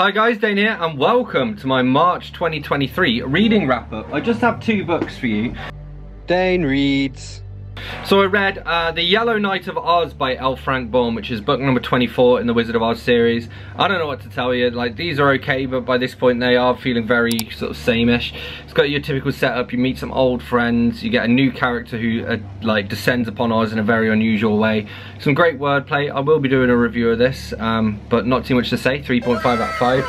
Hi guys, Dane here and welcome to my March 2023 reading wrap up. I just have two books for you. Dane reads. So I read uh, The Yellow Knight of Oz by L. Frank Baum, which is book number 24 in the Wizard of Oz series. I don't know what to tell you, like these are okay, but by this point they are feeling very sort of sameish. It's got your typical setup, you meet some old friends, you get a new character who uh, like descends upon Oz in a very unusual way. Some great wordplay, I will be doing a review of this, um, but not too much to say, 3.5 out of 5.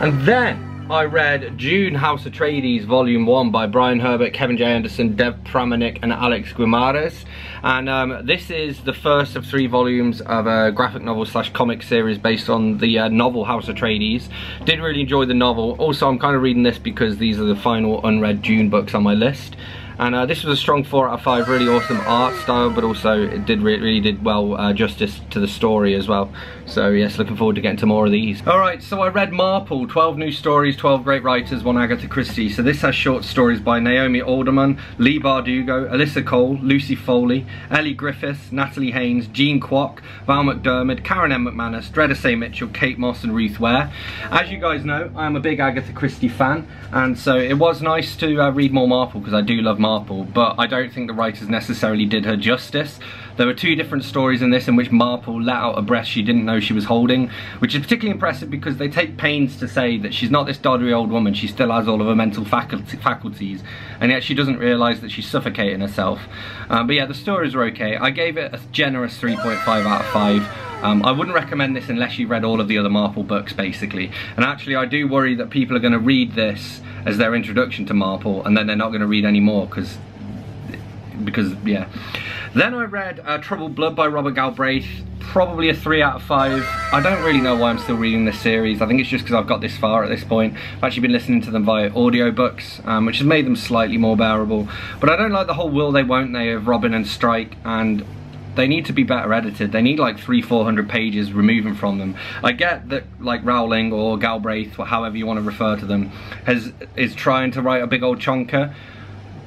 And then I read Dune House of Atreides Volume 1 by Brian Herbert, Kevin J. Anderson, Dev Pramanik and Alex Guimaraes. And um, this is the first of three volumes of a graphic novel slash comic series based on the uh, novel House of Atreides. Did really enjoy the novel. Also, I'm kind of reading this because these are the final unread Dune books on my list and uh, this was a strong 4 out of 5 really awesome art style but also it did re really did well uh, justice to the story as well. So yes looking forward to getting to more of these. Alright so I read Marple 12 new stories 12 great writers one Agatha Christie. So this has short stories by Naomi Alderman Leigh Bardugo Alyssa Cole Lucy Foley Elly Griffiths Natalie Haynes Jean Kwok Val McDermid Karen M. McManus Dreda Say Mitchell Kate Mosse and Ruth Ware. As you guys know I'm a big Agatha Christie fan and so it was nice to uh, read more Marple because I do love Marple Marple, but I don't think the writers necessarily did her justice. There were two different stories in this in which Marple let out a breath she didn't know she was holding, which is particularly impressive because they take pains to say that she's not this doddery old woman, she still has all of her mental faculties, and yet she doesn't realise that she's suffocating herself. Um, but yeah, the stories are okay. I gave it a generous 3.5 out of 5. Um, I wouldn't recommend this unless you read all of the other Marple books, basically. And actually, I do worry that people are going to read this as their introduction to Marple, and then they're not going to read any more because, because yeah. Then I read uh, Troubled Blood by Robert Galbraith, probably a 3 out of 5. I don't really know why I'm still reading this series. I think it's just because I've got this far at this point. I've actually been listening to them via audiobooks, um, which has made them slightly more bearable. But I don't like the whole will they won't they of Robin and Strike, and they need to be better edited. They need like three, 400 pages removing from them. I get that like Rowling or Galbraith, or however you want to refer to them, has is trying to write a big old chonker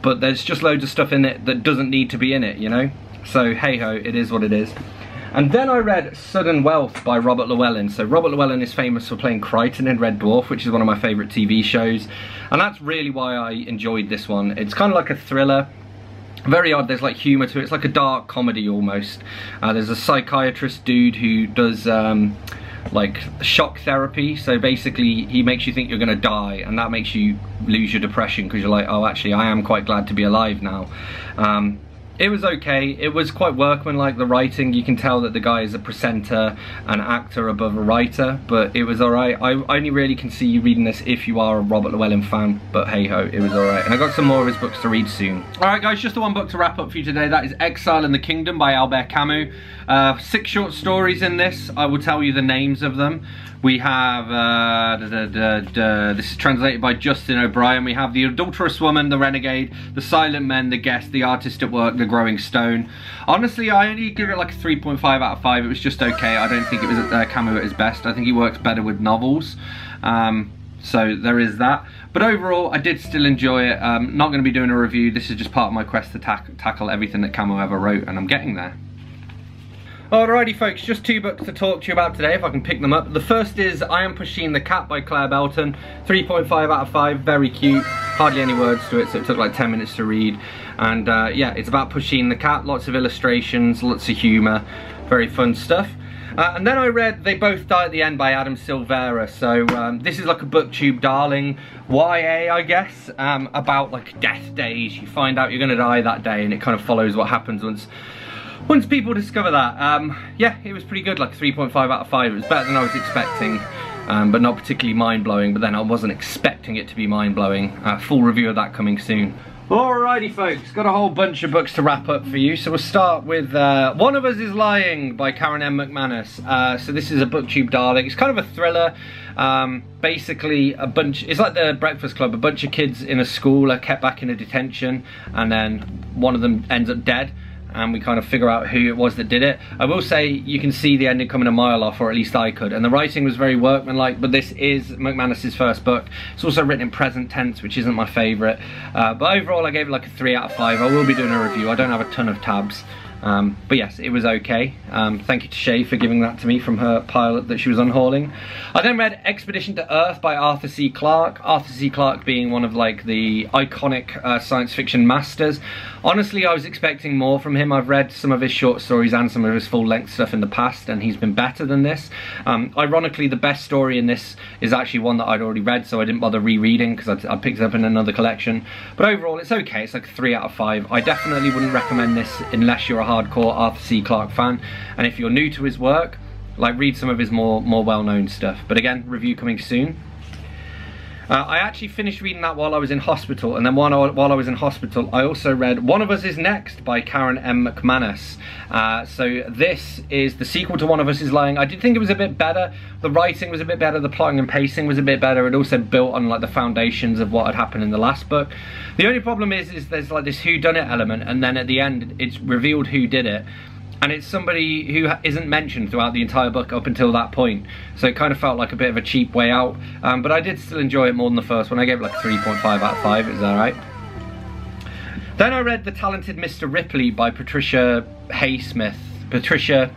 but there's just loads of stuff in it that doesn't need to be in it, you know? So hey ho, it is what it is. And then I read Sudden Wealth by Robert Llewellyn. So Robert Llewellyn is famous for playing Kryten in Red Dwarf, which is one of my favourite TV shows. And that's really why I enjoyed this one. It's kind of like a thriller. Very odd, there's like humour to it. It's like a dark comedy almost. Uh, there's a psychiatrist dude who does... Um, like shock therapy so basically he makes you think you're gonna die and that makes you lose your depression because you're like oh actually I am quite glad to be alive now um, it was okay. It was quite workmanlike, the writing. You can tell that the guy is a presenter, an actor above a writer, but it was alright. I only really can see you reading this if you are a Robert Llewellyn fan, but hey ho, it was alright. And I got some more of his books to read soon. Alright guys, just the one book to wrap up for you today. That is Exile in the Kingdom by Albert Camus. Uh, six short stories in this. I will tell you the names of them. We have, uh, da, da, da, this is translated by Justin O'Brien. We have The Adulterous Woman, The Renegade, The Silent Men, The Guest, The Artist at Work, The Growing Stone. Honestly, I only give it like a 3.5 out of 5. It was just okay. I don't think it was uh, Camus at his best. I think he works better with novels. Um, so there is that. But overall, I did still enjoy it. Um, not going to be doing a review. This is just part of my quest to tackle everything that Camus ever wrote, and I'm getting there. Alrighty folks, just two books to talk to you about today if I can pick them up. The first is I Am Pusheen the Cat by Claire Belton. 3.5 out of 5, very cute. Hardly any words to it, so it took like 10 minutes to read. And uh, yeah, it's about Pusheen the Cat, lots of illustrations, lots of humour, very fun stuff. Uh, and then I read They Both Die at the End by Adam Silvera. So um, this is like a booktube darling, YA I guess, um, about like death days. You find out you're going to die that day and it kind of follows what happens once once people discover that, um, yeah, it was pretty good, like 3.5 out of 5. It was better than I was expecting, um, but not particularly mind-blowing, but then I wasn't expecting it to be mind-blowing. Uh, full review of that coming soon. Alrighty folks, got a whole bunch of books to wrap up for you. So we'll start with uh, One of Us is Lying by Karen M. McManus. Uh, so this is a booktube darling. It's kind of a thriller. Um, basically a bunch, it's like the Breakfast Club. A bunch of kids in a school are kept back in a detention and then one of them ends up dead and we kind of figure out who it was that did it. I will say you can see the ending coming a mile off, or at least I could, and the writing was very workmanlike, but this is McManus's first book. It's also written in present tense, which isn't my favourite, uh, but overall I gave it like a 3 out of 5. I will be doing a review, I don't have a ton of tabs, Um, but yes, it was okay. Um, thank you to Shay for giving that to me from her pilot that she was unhauling. I then read Expedition to Earth by Arthur C. Clarke. Arthur C. Clarke being one of like the iconic uh, science fiction masters. Honestly, I was expecting more from him. I've read some of his short stories and some of his full-length stuff in the past, and he's been better than this. Um, ironically, the best story in this is actually one that I'd already read, so I didn't bother rereading because I, I picked it up in another collection. But overall, it's okay. It's like 3 out of 5. I definitely wouldn't recommend this unless you're a hardcore Arthur C. Clarke fan. And if you're new to his work, like read some of his more, more well-known stuff. But again, review coming soon. Uh, I actually finished reading that while I was in hospital, and then while I, while I was in hospital, I also read One of Us Is Next by Karen M. McManus. Uh, so this is the sequel to One of Us Is Lying. I did think it was a bit better. The writing was a bit better, the plotting and pacing was a bit better. It also built on like the foundations of what had happened in the last book. The only problem is, is there's like this who done it element, and then at the end, it's revealed who did it and it's somebody who isn't mentioned throughout the entire book up until that point. So it kind of felt like a bit of a cheap way out. Um, but I did still enjoy it more than the first one. I gave it like 3.5 out of 5 is that right? Then I read The Talented Mr. Ripley by Patricia Highsmith Patricia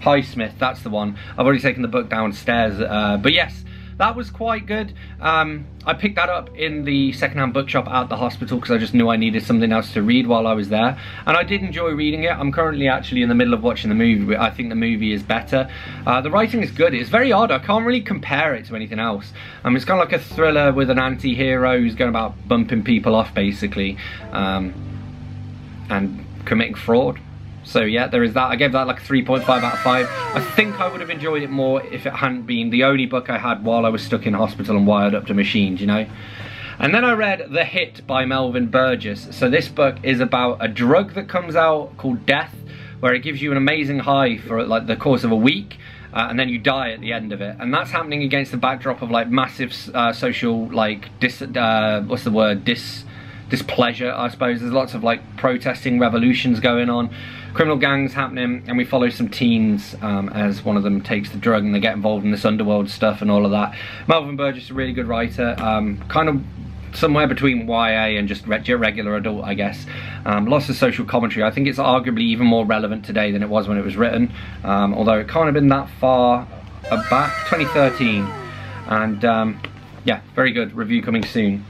Highsmith that's the one. I've already taken the book downstairs uh, but yes that was quite good. Um, I picked that up in the secondhand bookshop at the hospital because I just knew I needed something else to read while I was there. And I did enjoy reading it. I'm currently actually in the middle of watching the movie. But I think the movie is better. Uh, the writing is good. It's very odd. I can't really compare it to anything else. Um, it's kind of like a thriller with an anti-hero who's going about bumping people off basically. Um, and committing fraud. So yeah, there is that. I gave that like 3.5 out of 5. I think I would have enjoyed it more if it hadn't been the only book I had while I was stuck in hospital and wired up to machines, you know? And then I read The Hit by Melvin Burgess. So this book is about a drug that comes out called Death, where it gives you an amazing high for like the course of a week. Uh, and then you die at the end of it. And that's happening against the backdrop of like massive uh, social, like, dis, uh, what's the word, dis, displeasure, I suppose. There's lots of like protesting revolutions going on criminal gangs happening and we follow some teens um, as one of them takes the drug and they get involved in this underworld stuff and all of that. Melvin Burgess is a really good writer, um, kind of somewhere between YA and just regular adult, I guess. Um, lots of social commentary. I think it's arguably even more relevant today than it was when it was written, um, although it can't have been that far back, 2013. And um, yeah, very good. Review coming soon.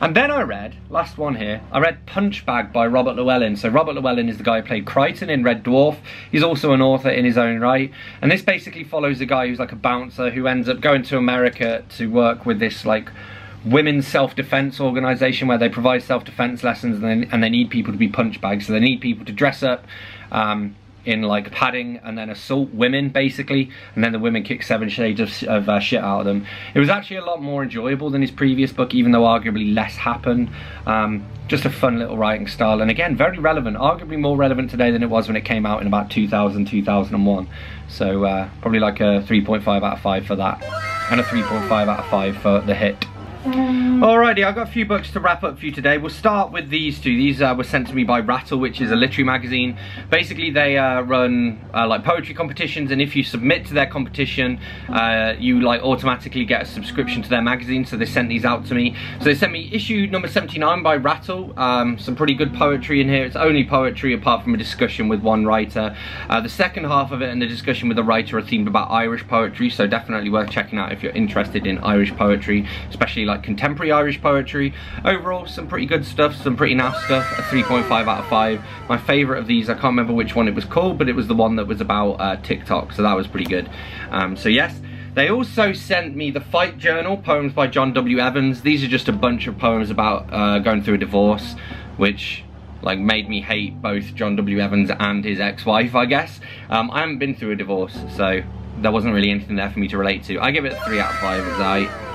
And then I read, last one here, I read Punchbag by Robert Llewellyn. So Robert Llewellyn is the guy who played Kryten in Red Dwarf. He's also an author in his own right. And this basically follows a guy who's like a bouncer who ends up going to America to work with this like women's self-defense organization where they provide self-defense lessons and they, and they need people to be punch bags. So they need people to dress up, um, in like padding and then assault women basically. And then the women kick seven shades of, of uh, shit out of them. It was actually a lot more enjoyable than his previous book even though arguably less happened. Um, just a fun little writing style. And again very relevant arguably more relevant today than it was when it came out in about 2000 2001 so uh, probably like a 3.5 out of 5 for that. And a 3.5 out of 5 for the hit Alrighty, I've got a few books to wrap up for you today. We'll start with these two. These uh, were sent to me by Rattle, which is a literary magazine. Basically, they uh, run uh, like poetry competitions, and if you submit to their competition, uh, you like automatically get a subscription to their magazine. So they sent these out to me. So they sent me issue number 79 by Rattle. Um, some pretty good poetry in here. It's only poetry apart from a discussion with one writer. Uh, the second half of it and the discussion with the writer are themed about Irish poetry, so definitely worth checking out if you're interested in Irish poetry, especially like contemporary Irish poetry. Overall, some pretty good stuff, some pretty naff stuff, a 3.5 out of 5. My favourite of these, I can't remember which one it was called, but it was the one that was about uh, TikTok, so that was pretty good. Um, so yes, they also sent me the Fight Journal, poems by John W. Evans. These are just a bunch of poems about uh, going through a divorce, which like made me hate both John W. Evans and his ex-wife, I guess. Um, I haven't been through a divorce, so there wasn't really anything there for me to relate to. I give it a 3 out of 5 as I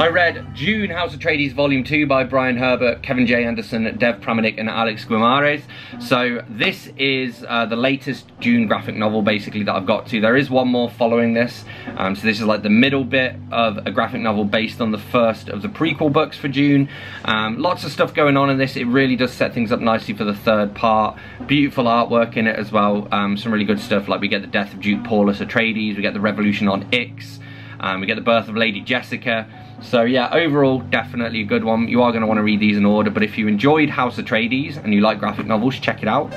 I read Dune House of Atreides Volume 2 by Brian Herbert, Kevin J. Anderson, Dev Pramanik and Alex Guimaraes. So this is uh, the latest Dune graphic novel basically that I've got to. There is one more following this. Um, so this is like the middle bit of a graphic novel based on the first of the prequel books for Dune. Um, lots of stuff going on in this. It really does set things up nicely for the third part. Beautiful artwork in it as well. Um, some really good stuff like we get the death of Duke Paulus Atreides, we get the revolution on Ix, um, we get the birth of Lady Jessica. So yeah, overall, definitely a good one. You are going to want to read these in order, but if you enjoyed House of Atreides and you like graphic novels, check it out.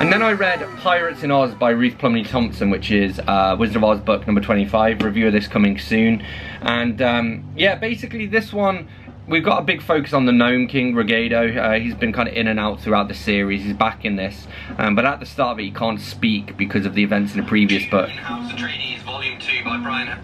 And then I read Pirates in Oz by Ruth Plumly Thompson, which is uh, Wizard of Oz book number 25. Review of this coming soon. And um, yeah, basically this one, we've got a big focus on the Gnome King, Ruggedo. Uh, he's been kind of in and out throughout the series. He's back in this. Um, but at the start of it, he can't speak because of the events in the previous book. House Atreides, Volume 2 by Brian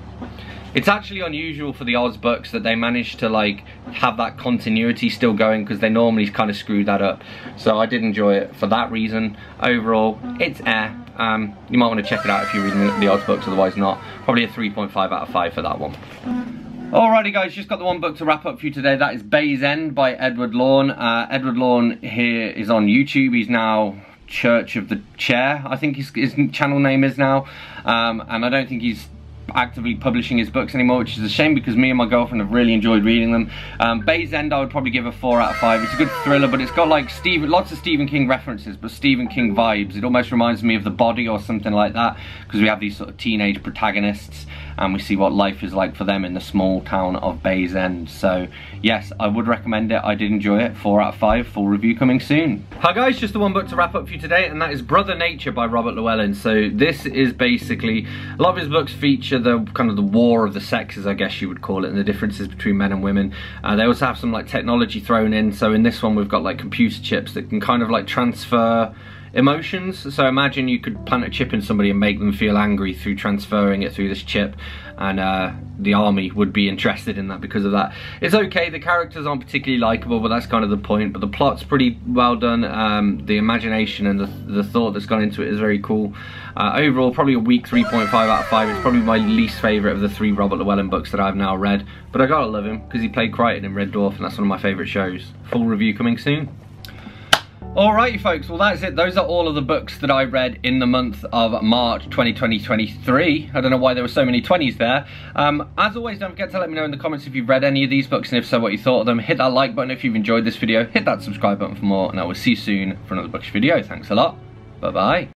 it's actually unusual for the Oz books that they manage to like have that continuity still going because they normally kind of screw that up. So I did enjoy it for that reason. Overall, it's air. Um, you might want to check it out if you're reading the Oz books, otherwise not. Probably a 3.5 out of 5 for that one. Alrighty guys, just got the one book to wrap up for you today. That is Bay's End by Edward Lorn. Uh, Edward Lorn here is on YouTube. He's now Church of the Chair, I think his, his channel name is now. Um, and I don't think he's actively publishing his books anymore, which is a shame because me and my girlfriend have really enjoyed reading them. Um, Bay's End I would probably give a 4 out of 5. It's a good thriller, but it's got like lots of Stephen King references, but Stephen King vibes. It almost reminds me of The Body or something like that, because we have these sort of teenage protagonists and we see what life is like for them in the small town of Bay's End. So yes, I would recommend it. I did enjoy it. 4 out of 5. Full review coming soon. Hi guys, just the one book to wrap up for you today, and that is Brother Nature by Robert Llewellyn. So this is basically, a lot of his books feature the kind of the war of the sexes, I guess you would call it, and the differences between men and women. Uh, they also have some like technology thrown in. So in this one, we've got like computer chips that can kind of like transfer emotions. So imagine you could plant a chip in somebody and make them feel angry through transferring it through this chip and uh, the army would be interested in that because of that. It's okay, the characters aren't particularly likable, but that's kind of the point. But the plot's pretty well done. Um, the imagination and the, the thought that's gone into it is very cool. Uh, overall, probably a weak 3.5 out of 5. It's probably my least favourite of the three Robert Llewellyn books that I've now read. But I gotta love him, because he played Kryten in Red Dwarf, and that's one of my favourite shows. Full review coming soon. Alrighty folks, well that's it. Those are all of the books that I read in the month of March 2023. I don't know why there were so many 20s there. Um, as always, don't forget to let me know in the comments if you've read any of these books and if so, what you thought of them. Hit that like button if you've enjoyed this video. Hit that subscribe button for more and I will see you soon for another bookish video. Thanks a lot. Bye-bye.